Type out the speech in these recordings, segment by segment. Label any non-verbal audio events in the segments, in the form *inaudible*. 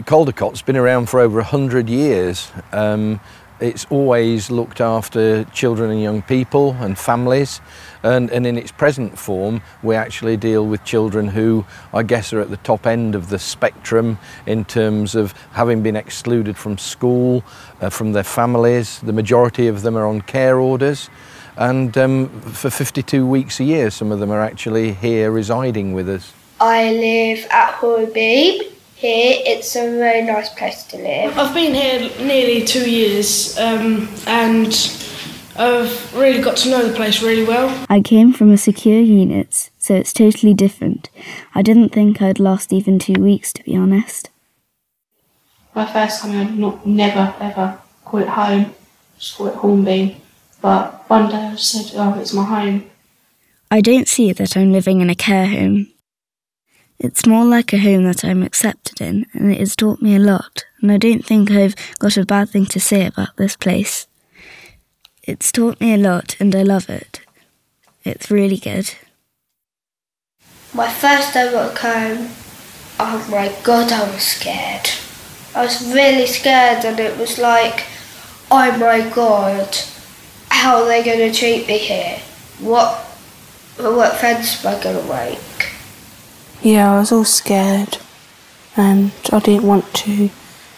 Caldecott's been around for over 100 years. Um, it's always looked after children and young people and families. And, and, in its present form, we actually deal with children who, I guess, are at the top end of the spectrum in terms of having been excluded from school, uh, from their families. The majority of them are on care orders. And um, for 52 weeks a year, some of them are actually here residing with us. I live at Hornby here. It's a very nice place to live. I've been here nearly two years um, and I've really got to know the place really well. I came from a secure unit, so it's totally different. I didn't think I'd last even two weeks, to be honest. My first time, I'd not, never ever call it home, just call it Hornby. But one day I said, oh, it's my home. I don't see that I'm living in a care home. It's more like a home that I'm accepted in, and it has taught me a lot, and I don't think I've got a bad thing to say about this place. It's taught me a lot, and I love it. It's really good. My first day at home, oh my god, I was scared. I was really scared, and it was like, oh my god, how are they going to treat me here? What, what friends am I going to make? Yeah, I was all scared and I didn't want to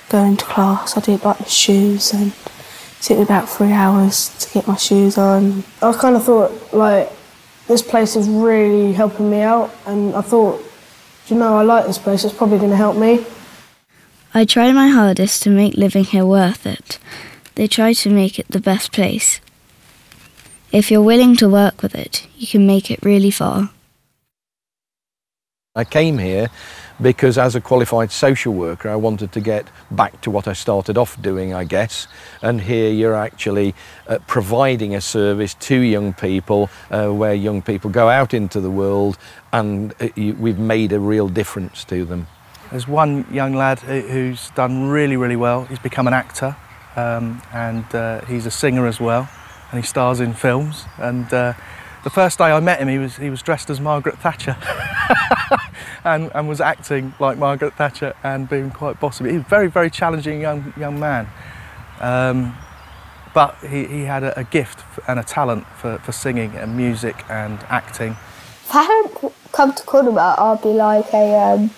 go into class. I didn't like the shoes and it took me about three hours to get my shoes on. I kind of thought, like, this place is really helping me out and I thought, you know, I like this place, it's probably going to help me. I tried my hardest to make living here worth it. They try to make it the best place. If you're willing to work with it, you can make it really far. I came here because as a qualified social worker I wanted to get back to what I started off doing I guess and here you're actually uh, providing a service to young people uh, where young people go out into the world and uh, you, we've made a real difference to them. There's one young lad who's done really really well. He's become an actor um, and uh, he's a singer as well and he stars in films and uh, the first day I met him, he was, he was dressed as Margaret Thatcher *laughs* and, and was acting like Margaret Thatcher and being quite bossy. He was a very, very challenging young, young man. Um, but he, he had a, a, gift and a talent for, for singing and music and acting. If I hadn't come to Caldecott, I'd be like a, um,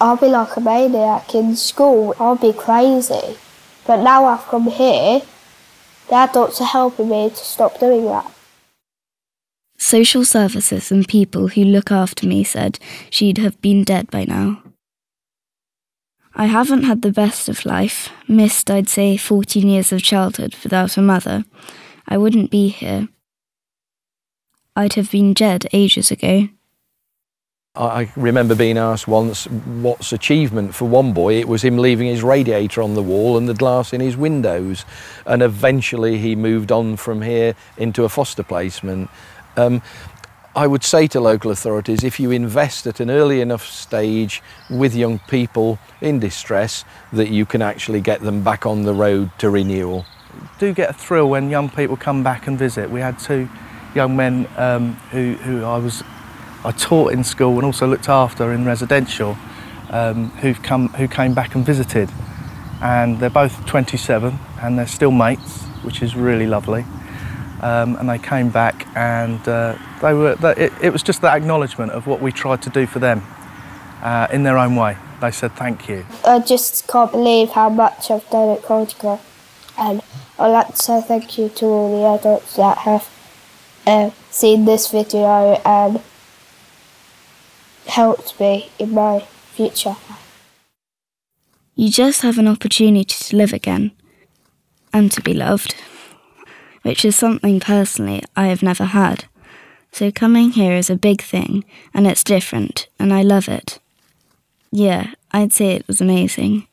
I'd be like a maniac in school. I'd be crazy. But now I've come here, the adults are helping me to stop doing that. Social services and people who look after me said she'd have been dead by now. I haven't had the best of life, missed, I'd say, 14 years of childhood without a mother. I wouldn't be here. I'd have been dead ages ago. I remember being asked once what's achievement for one boy. It was him leaving his radiator on the wall and the glass in his windows. And eventually he moved on from here into a foster placement. Um, I would say to local authorities, if you invest at an early enough stage with young people in distress, that you can actually get them back on the road to renewal. Do get a thrill when young people come back and visit. We had two young men um, who, who I was I taught in school and also looked after in residential, um, who've come who came back and visited, and they're both 27 and they're still mates, which is really lovely um, and they came back and uh, they were, it, it, was just that acknowledgement of what we tried to do for them uh, in their own way. They said thank you. I just can't believe how much I've done at Caldecott and I'd like to say thank you to all the adults that have uh, seen this video and helped me in my future. You just have an opportunity to live again and to be loved which is something personally I have never had. So coming here is a big thing, and it's different, and I love it. Yeah, I'd say it was amazing.